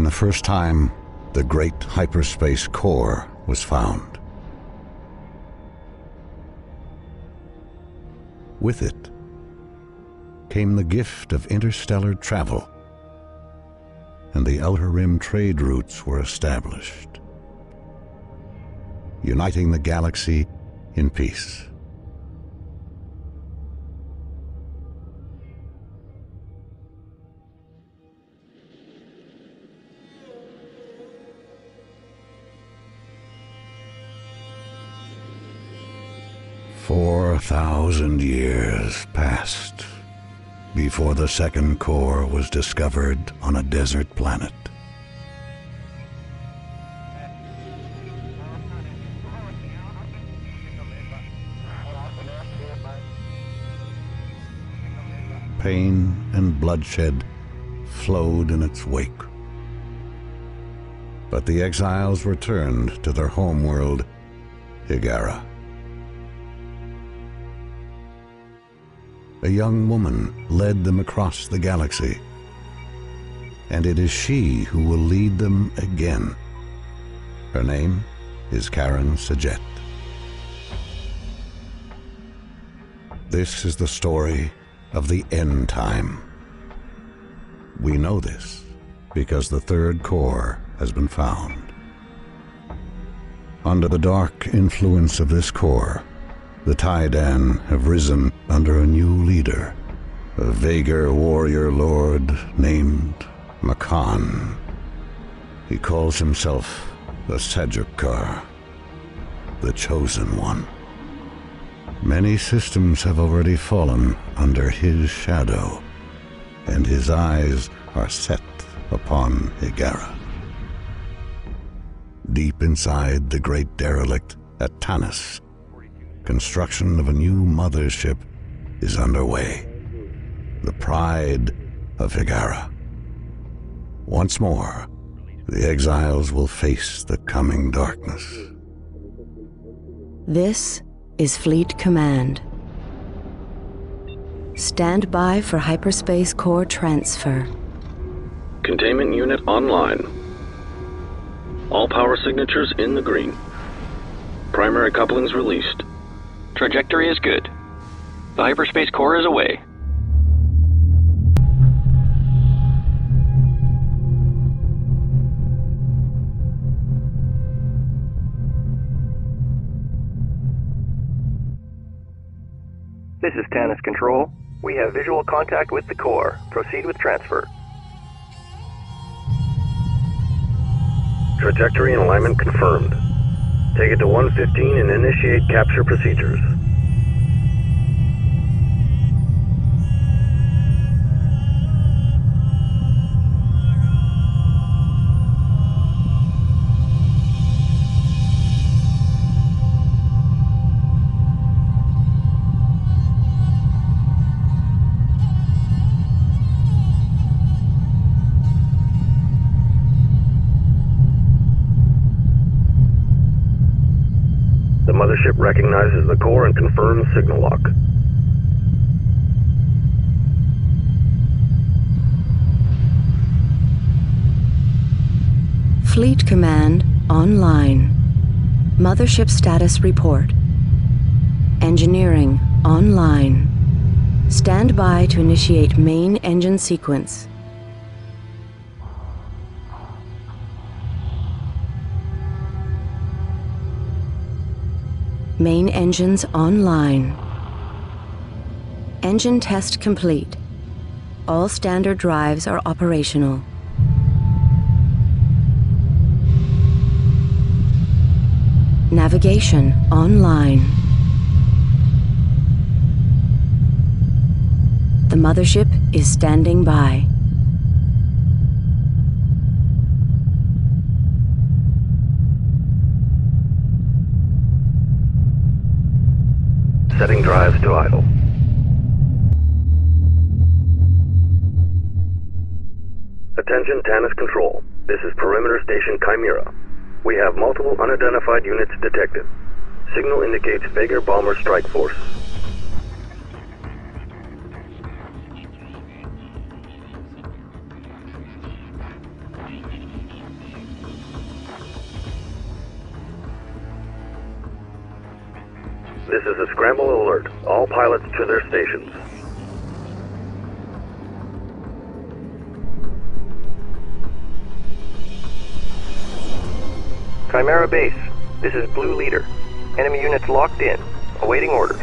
in the first time the great hyperspace core was found. With it came the gift of interstellar travel, and the Outer Rim trade routes were established, uniting the galaxy in peace. Thousand years passed before the second core was discovered on a desert planet. Pain and bloodshed flowed in its wake. But the exiles returned to their homeworld, Hiigara. A young woman led them across the galaxy. And it is she who will lead them again. Her name is Karan S'jet. This is the story of the end time. We know this because the third core has been found. Under the dark influence of this core, the Taiidan have risen under a new leader, a Vaygr warrior lord named Makaan. He calls himself the Sajuuk-Khar, the Chosen One. Many systems have already fallen under his shadow, and his eyes are set upon Hiigara. Deep inside the great derelict at Tanis, construction of a new mothership is underway. The pride of Hiigara. Once more, the exiles will face the coming darkness. This is Fleet Command. Stand by for hyperspace core transfer. Containment unit online. All power signatures in the green. Primary couplings released. Trajectory is good. The hyperspace core is away. This is Tanis Control. We have visual contact with the core. Proceed with transfer. Trajectory and alignment confirmed. Take it to 115 and initiate capture procedures. Recognizes the core and confirms signal lock. Fleet Command online. Mothership status report. Engineering online. Stand by to initiate main engine sequence. Main engines online. Engine test complete. All standard drives are operational. Navigation online. The mothership is standing by. Setting drives to idle. Attention Tanis Control. This is Perimeter Station Chimera. We have multiple unidentified units detected. Signal indicates Vaygr Bomber Strike Force. This is Blue Leader. Enemy units locked in, awaiting orders.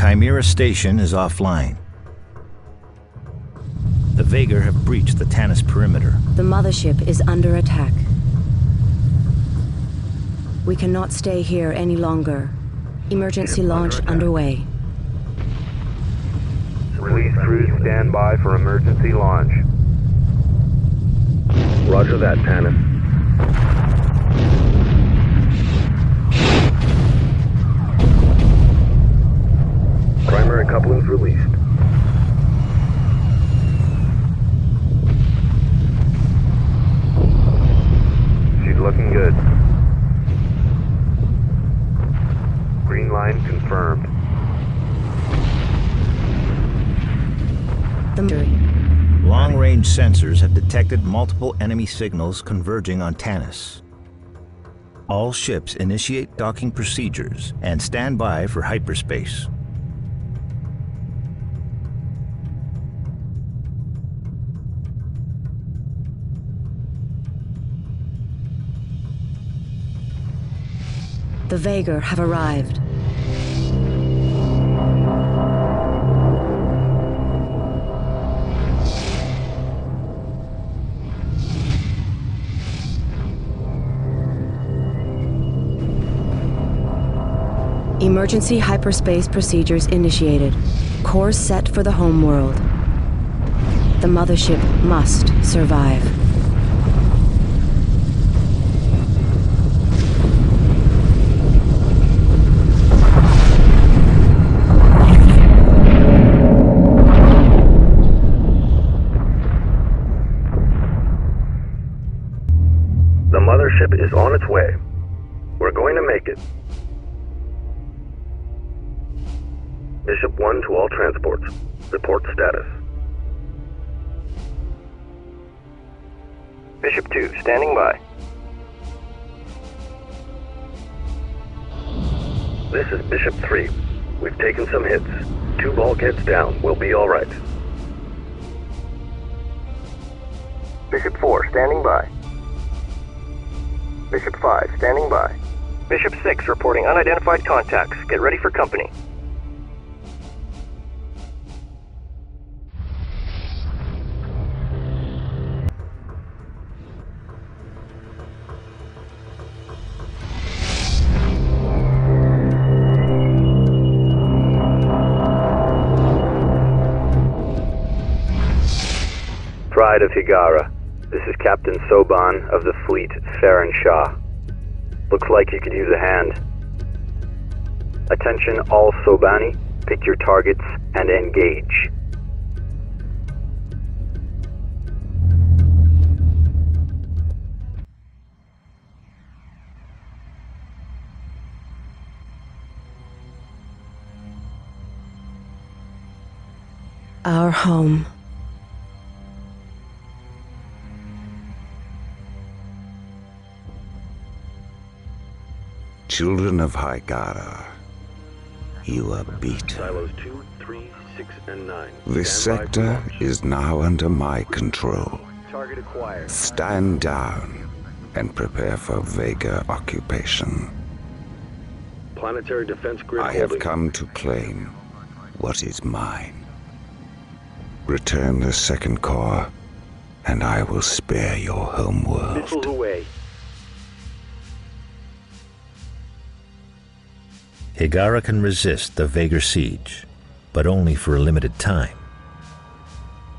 Chimera Station is offline. The Vaygr have breached the Tanis perimeter. The mothership is under attack. We cannot stay here any longer. Emergency launch underway. Crews stand by for emergency launch. Roger that, Tanis. Primary couplings released. She's looking good. Green line confirmed. The Long-range sensors have detected multiple enemy signals converging on Tanis. All ships initiate docking procedures and stand by for hyperspace. The Vaygr have arrived. Emergency hyperspace procedures initiated. Course set for the homeworld. The mothership must survive. Bishop 2, standing by. This is Bishop 3. We've taken some hits. Two bulkheads down. We'll be alright. Bishop 4, standing by. Bishop 5, standing by. Bishop 6, reporting unidentified contacts. Get ready for company. Pride of Hiigara. This is Captain Soban of the fleet, Farron Shah. Looks like you could use a hand. Attention all Sobani, pick your targets and engage. Our home. Children of Hiigara, you are beaten. Silos 2, 3, 6, and 9. This sector is now under my control. Target acquired. Stand down and prepare for Vaygr occupation. Planetary defense grid I have come to claim what is mine. Return the second core, and I will spare your homeworld. Missiles away. Hiigara can resist the Vaygr siege, but only for a limited time.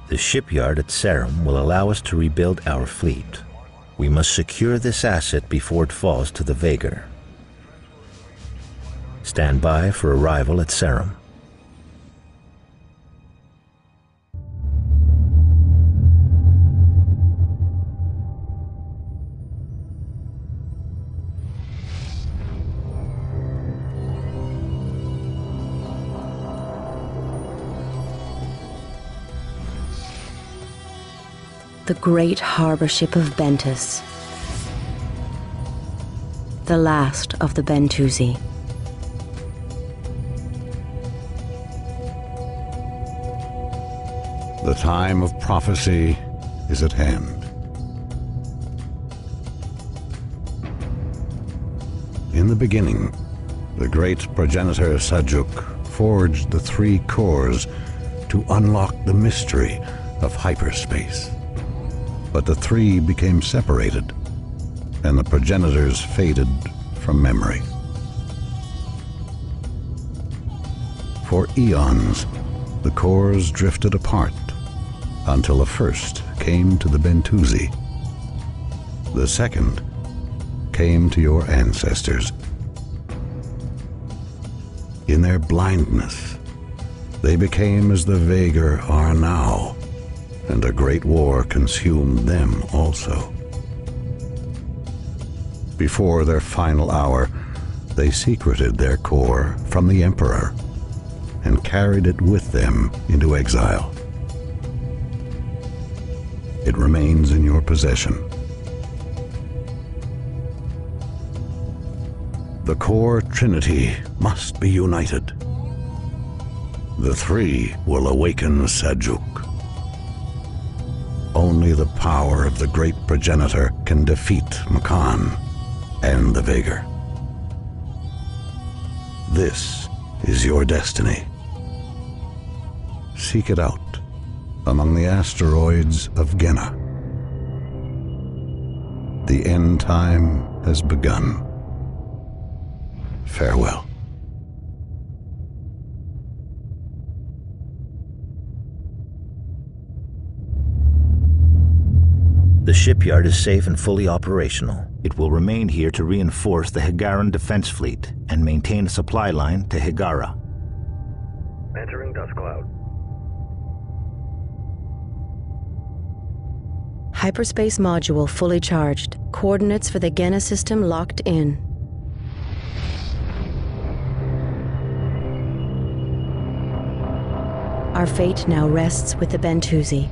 The shipyard at Sarum will allow us to rebuild our fleet. We must secure this asset before it falls to the Vaygr. Stand by for arrival at Sarum. The great harbor ship of Bentus, the last of the Bentusi. The time of prophecy is at hand. In the beginning, the great progenitor Sajuuk forged the three cores to unlock the mystery of hyperspace. But the three became separated, and the progenitors faded from memory. For eons, the cores drifted apart until the first came to the Bentusi. The second came to your ancestors. In their blindness, they became as the Vaygr are now, and a great war consumed them also. Before their final hour, they secreted their core from the Emperor and carried it with them into exile. It remains in your possession. The core trinity must be united. The three will awaken Sajuuk. Only the power of the great progenitor can defeat Makaan and the Vaygr. This is your destiny. Seek it out among the asteroids of Gehenna. The end time has begun. Farewell. The shipyard is safe and fully operational. It will remain here to reinforce the Hiigaran defense fleet and maintain a supply line to Hiigara. Entering dust cloud. Hyperspace module fully charged. Coordinates for the Gehenna system locked in. Our fate now rests with the Bentusi.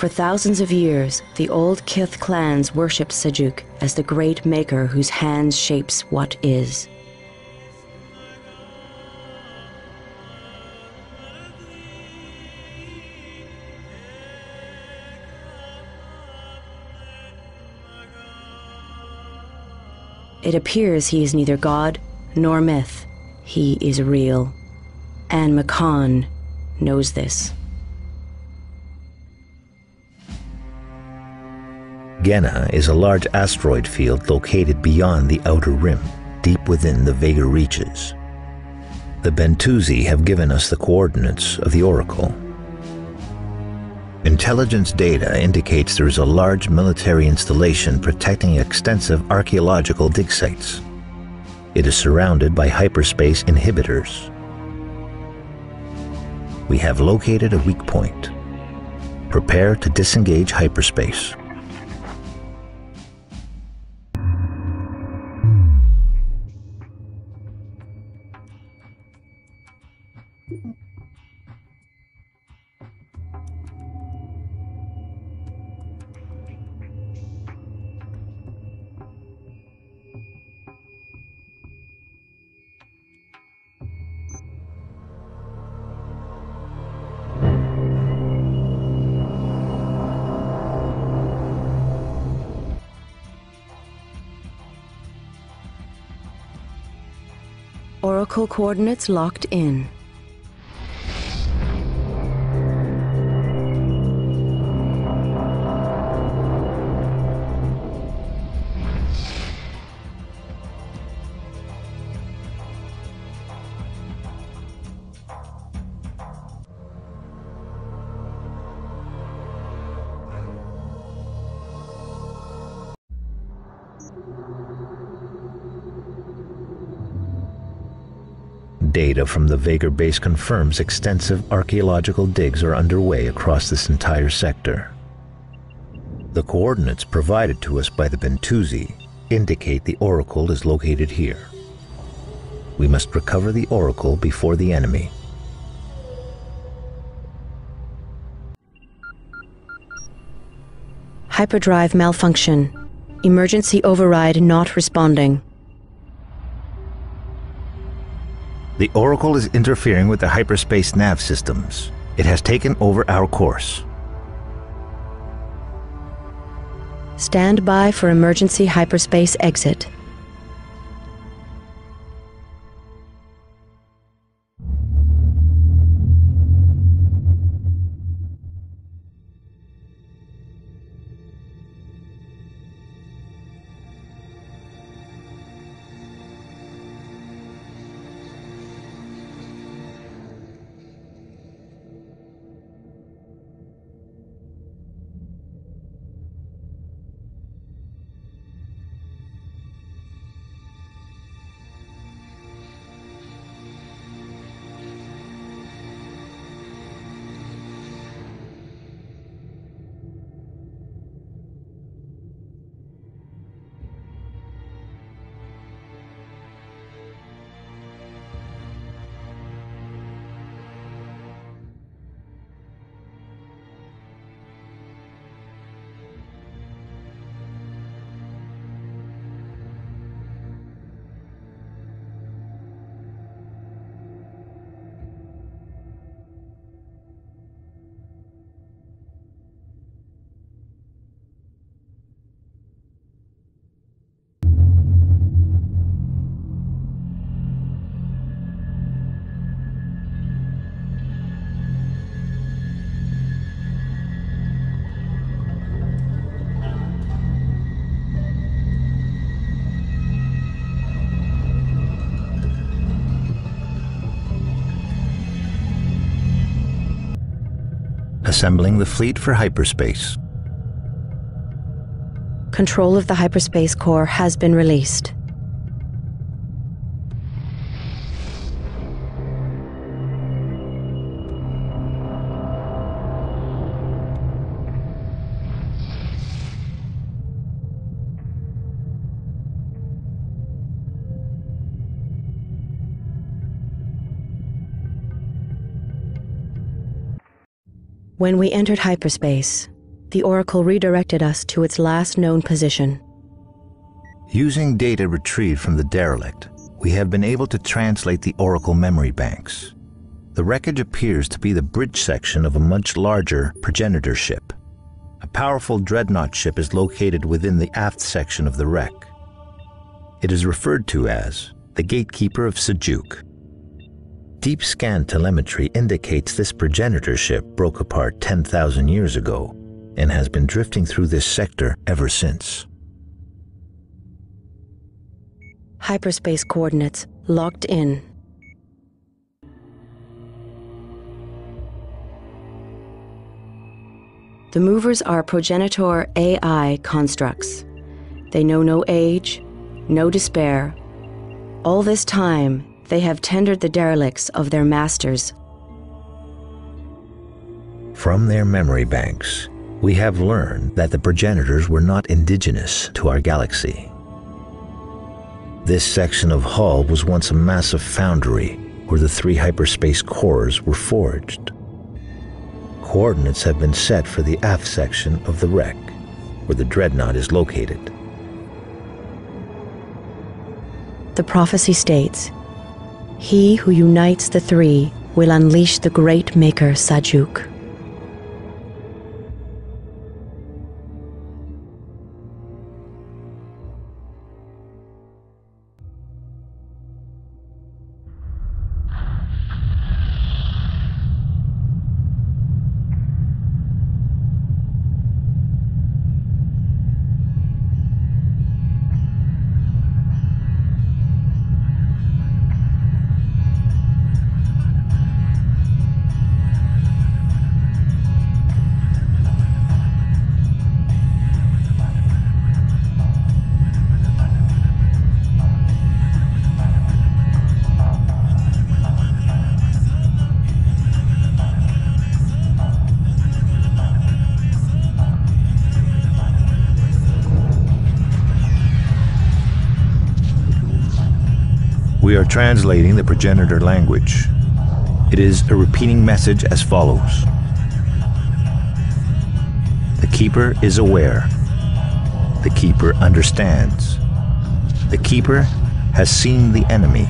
For thousands of years, the old Kiith clans worshipped Sajuuk as the great maker whose hands shapes what is. It appears he is neither god nor myth. He is real. And Makaan knows this. Gehenna is a large asteroid field located beyond the outer rim, deep within the Vaygr reaches. The Bentusi have given us the coordinates of the Oracle. Intelligence data indicates there is a large military installation protecting extensive archaeological dig sites. It is surrounded by hyperspace inhibitors. We have located a weak point. Prepare to disengage hyperspace. Coordinates locked in. Data from the Vaygr base confirms extensive archaeological digs are underway across this entire sector. The coordinates provided to us by the Bentusi indicate the Oracle is located here. We must recover the Oracle before the enemy. Hyperdrive malfunction. Emergency override not responding. The Oracle is interfering with the hyperspace nav systems. It has taken over our course. Stand by for emergency hyperspace exit. Assembling the fleet for hyperspace. Control of the hyperspace core has been released. When we entered hyperspace, the Oracle redirected us to its last known position. Using data retrieved from the derelict, we have been able to translate the Oracle memory banks. The wreckage appears to be the bridge section of a much larger progenitor ship. A powerful dreadnought ship is located within the aft section of the wreck. It is referred to as the Gatekeeper of Sajuuk. Deep scan telemetry indicates this progenitor ship broke apart 10,000 years ago and has been drifting through this sector ever since. Hyperspace coordinates locked in. The movers are progenitor AI constructs. They know no age, no despair. All this time, they have tendered the derelicts of their masters. From their memory banks, we have learned that the progenitors were not indigenous to our galaxy. This section of Hull was once a massive foundry where the three hyperspace cores were forged. Coordinates have been set for the aft section of the wreck, where the dreadnought is located. The prophecy states He who unites the three will unleash the great maker Sajuuk. Translating the progenitor language. It is a repeating message as follows The Keeper is aware. The Keeper understands. The Keeper has seen the enemy.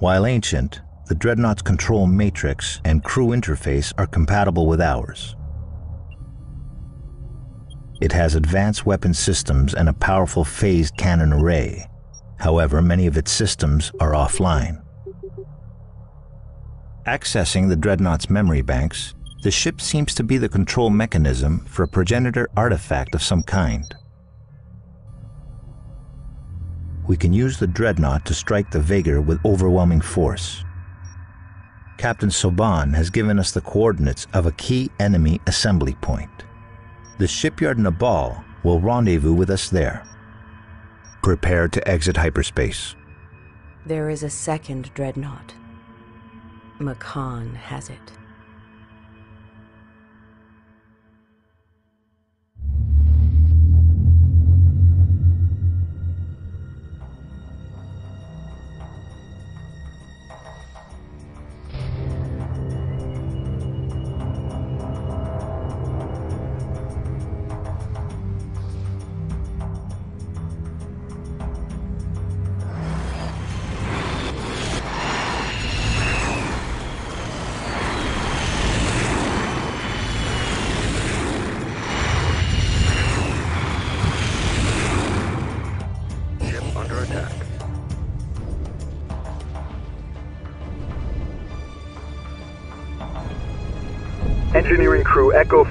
While ancient, the Dreadnought's control matrix and crew interface are compatible with ours. It has advanced weapon systems and a powerful phased cannon array. However, many of its systems are offline. Accessing the Dreadnought's memory banks, the ship seems to be the control mechanism for a progenitor artifact of some kind. We can use the Dreadnought to strike the Vaygr with overwhelming force. Captain Soban has given us the coordinates of a key enemy assembly point. The shipyard Nabaal will rendezvous with us there. Prepare to exit hyperspace. There is a second dreadnought. Makaan has it.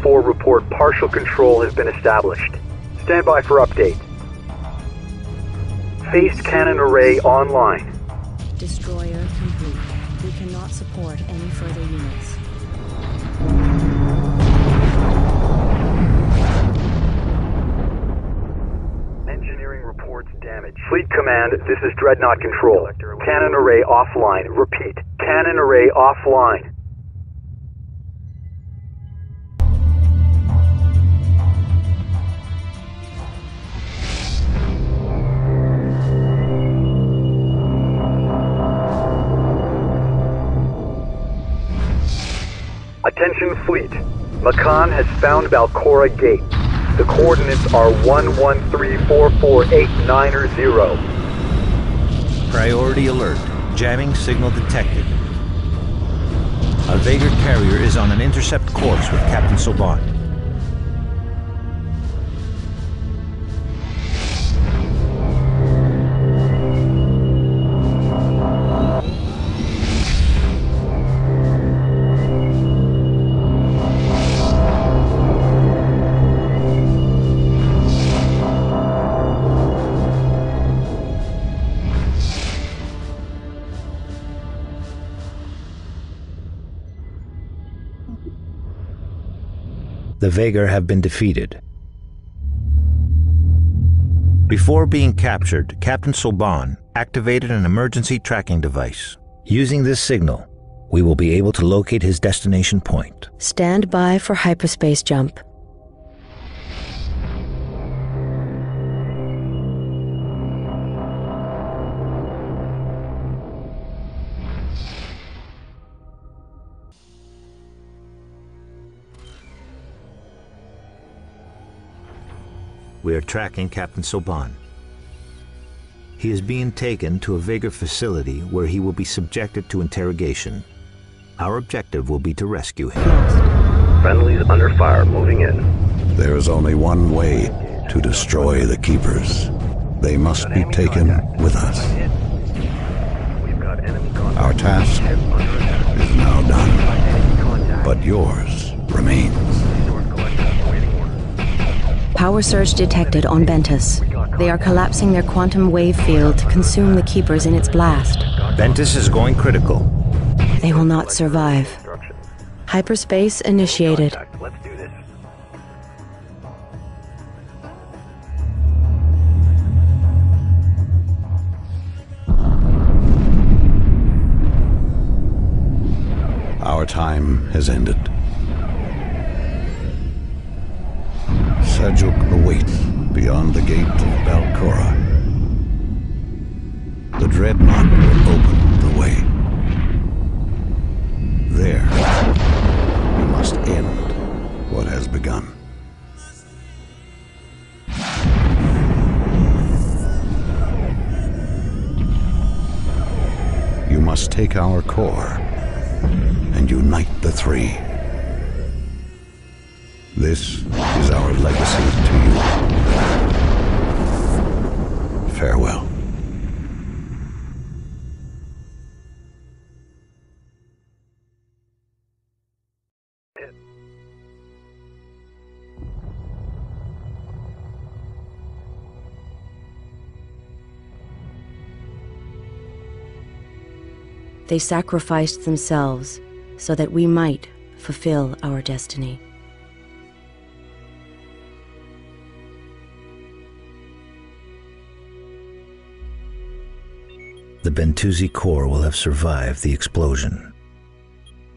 4 report partial control has been established. Stand by for update. Phased cannon array online. Destroyer complete. We cannot support any further units. Engineering reports damage. Fleet Command, this is Dreadnought Control. Cannon array offline. Repeat. Cannon array offline. Fleet. Makaan has found Balcora Gate. The coordinates are 1134489 Priority alert. Jamming signal detected. A Vaygr carrier is on an intercept course with Captain Soban. The Vaygr have been defeated. Before being captured, Captain Soban activated an emergency tracking device. Using this signal, we will be able to locate his destination point. Stand by for hyperspace jump. We are tracking Captain Soban. He is being taken to a Vaygr facility where he will be subjected to interrogation. Our objective will be to rescue him. Friendlies under fire moving in. There is only one way to destroy the Keepers. They must be taken with us. We've got enemy. Our task Ship under attack. is now done, but yours remains. Power surge detected on Bentus. They are collapsing their quantum wave field to consume the Keepers in its blast. Bentus is going critical. They will not survive. Hyperspace initiated. Our time has ended. Sajuuk awaits beyond the gate of Balcora. The dreadnought will open the way. There, we must end what has begun. You must take our core and unite the three. This is our legacy to you. Farewell. They sacrificed themselves so that we might fulfill our destiny. The Bentusi core will have survived the explosion.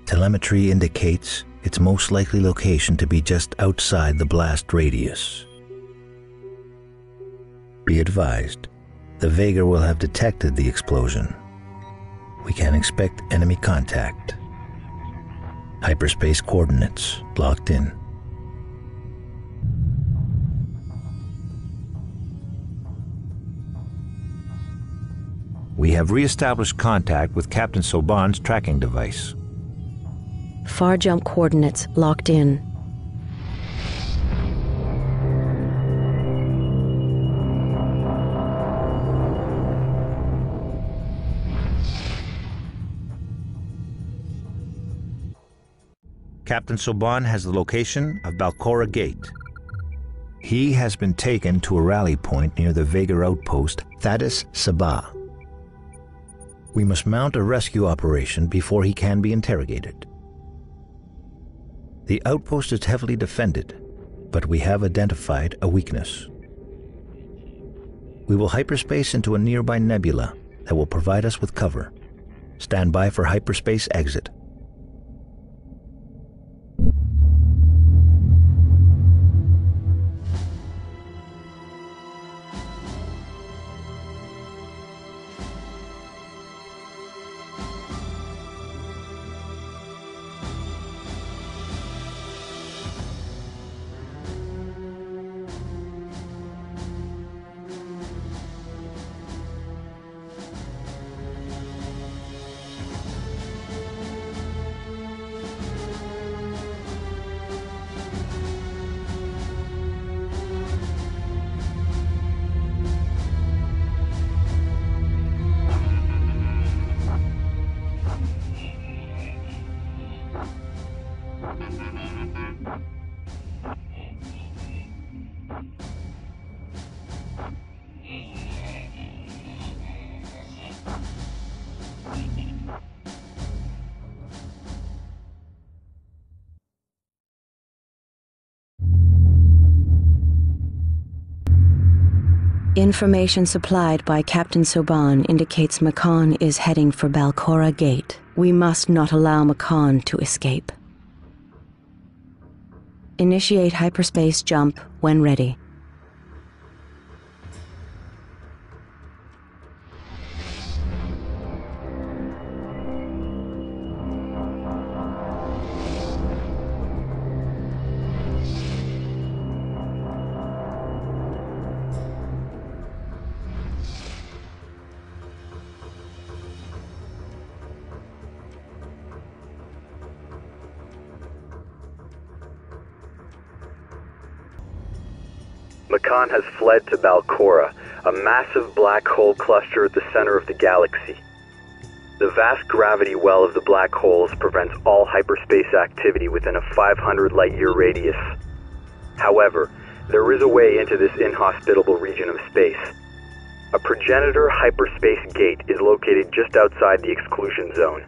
Telemetry indicates its most likely location to be just outside the blast radius. Be advised, the Vaygr will have detected the explosion. We can expect enemy contact. Hyperspace coordinates locked in. We have re-established contact with Captain Soban's tracking device. Far jump coordinates locked in. Captain Soban has the location of Balcora Gate. He has been taken to a rally point near the Vaygr outpost Thaddis Sabah. We must mount a rescue operation before he can be interrogated. The outpost is heavily defended, but we have identified a weakness. We will hyperspace into a nearby nebula that will provide us with cover. Stand by for hyperspace exit. Information supplied by Captain Soban indicates Makaan is heading for Balcora Gate. We must not allow Makaan to escape. Initiate hyperspace jump when ready. Makaan has fled to Balcora, a massive black hole cluster at the center of the galaxy. The vast gravity well of the black holes prevents all hyperspace activity within a 500 light year radius. However, there is a way into this inhospitable region of space. A progenitor hyperspace gate is located just outside the exclusion zone.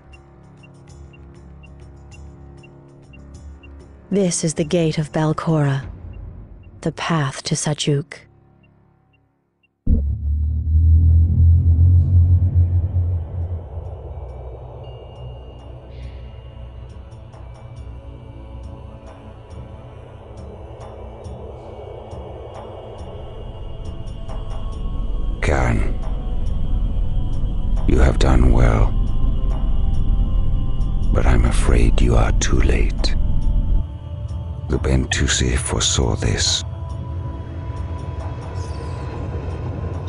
This is the gate of Balcora, the path to Sajuuk. Karan, you have done well, but I'm afraid you are too late. The Bentusi foresaw this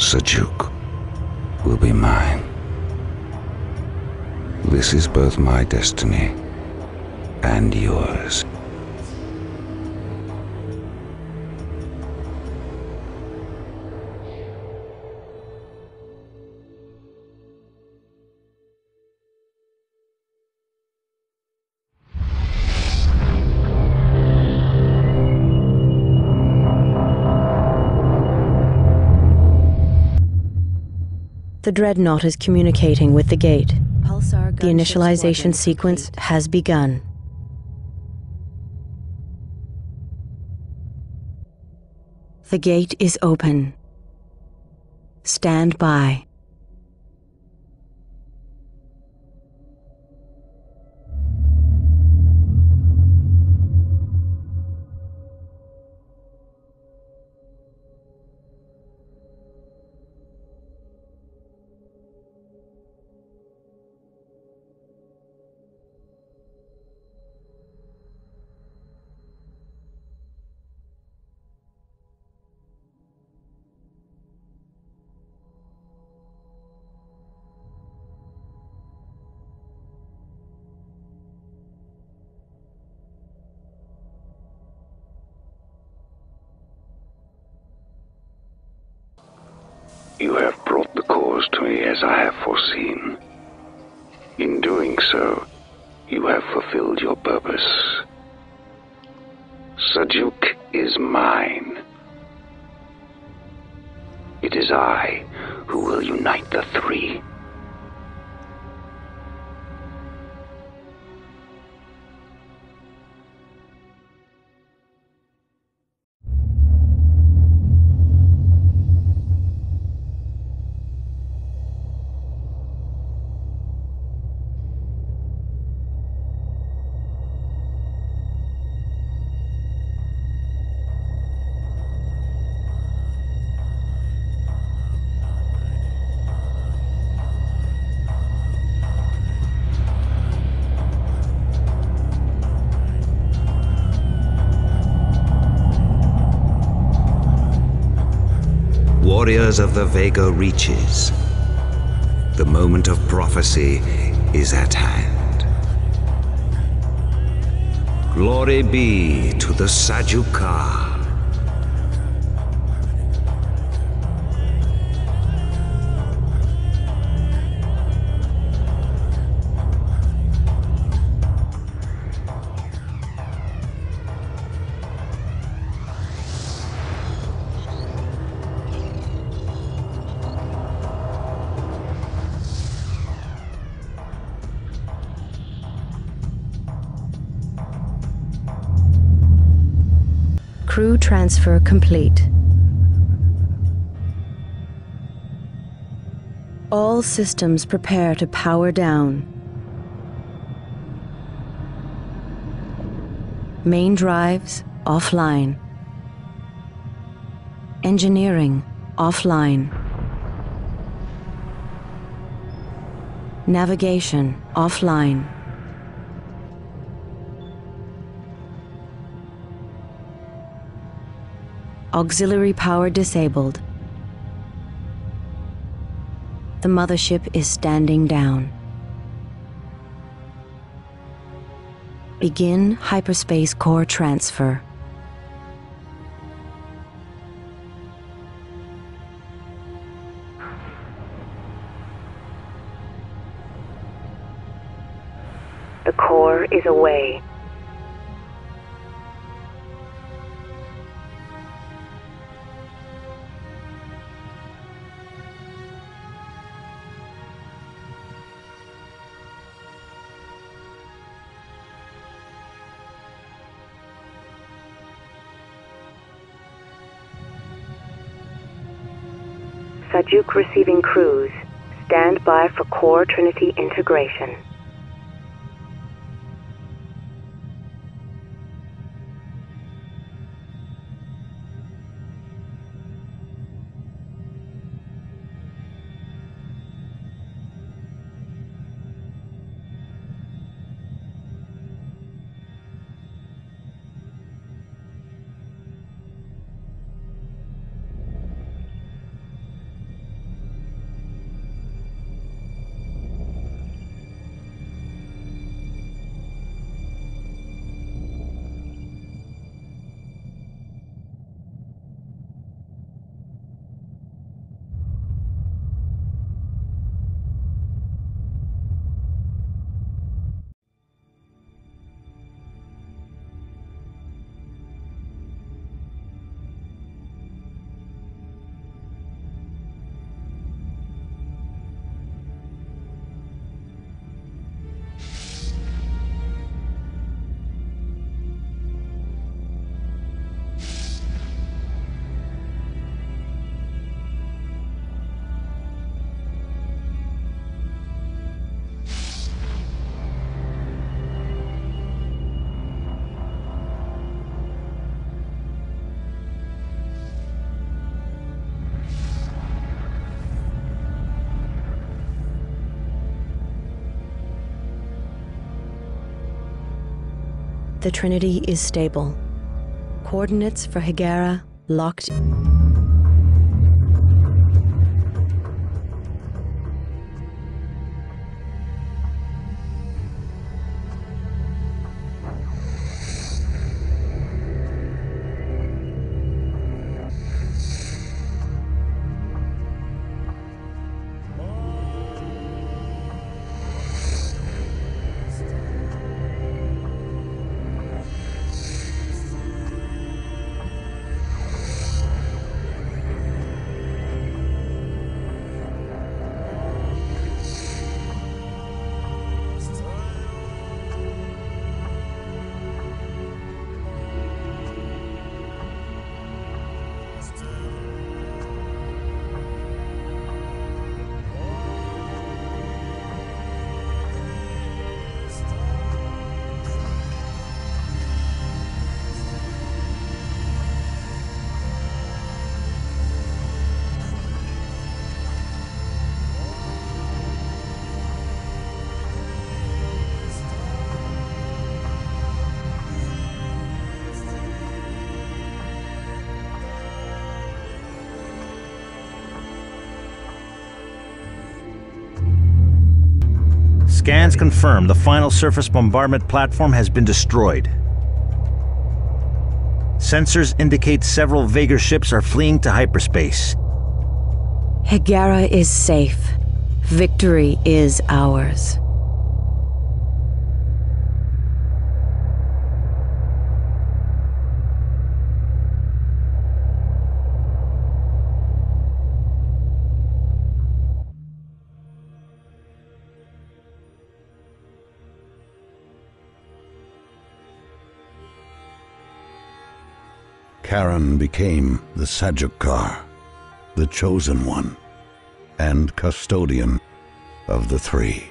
Sajuuk will be mine. This is both my destiny and yours. The dreadnought is communicating with the gate. The initialization sequence has begun. The gate is open. Stand by. You have brought the cause to me as I have foreseen. In doing so, you have fulfilled your purpose. Sajuuk is mine. It is I who will unite the three. Warriors of the Vaygr reaches. The moment of prophecy is at hand. Glory be to the Sajuuk-Khar. Transfer complete. All systems prepare to power down. Main drives offline. Engineering offline. Navigation offline. Auxiliary power disabled. The mothership is standing down. Begin hyperspace core transfer. Sajuuk receiving crews. Stand by for Core Trinity integration. The Trinity is stable. Coordinates for Hiigara locked. Scans confirm the final surface bombardment platform has been destroyed. Sensors indicate several Vaygr ships are fleeing to hyperspace. Hiigara is safe. Victory is ours. Karan became the Sajuuk-Khar, the chosen one, and custodian of the three.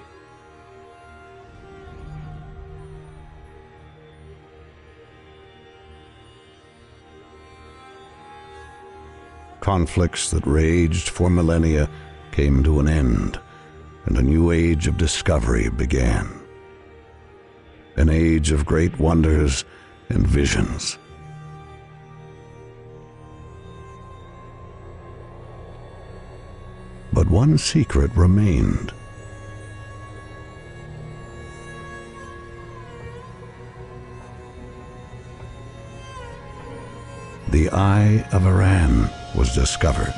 Conflicts that raged for millennia came to an end, and a new age of discovery began. An age of great wonders and visions. But one secret remained. The Eye of Aarran was discovered.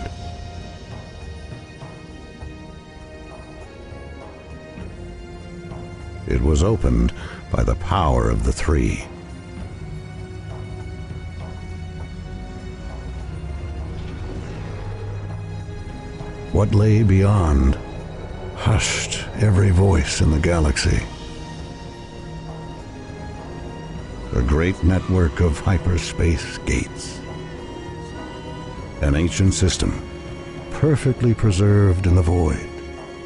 It was opened by the power of the Three. What lay beyond hushed every voice in the galaxy. A great network of hyperspace gates. An ancient system, perfectly preserved in the void,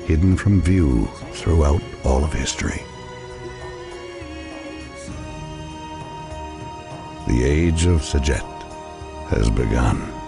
hidden from view throughout all of history. The age of S'jet has begun.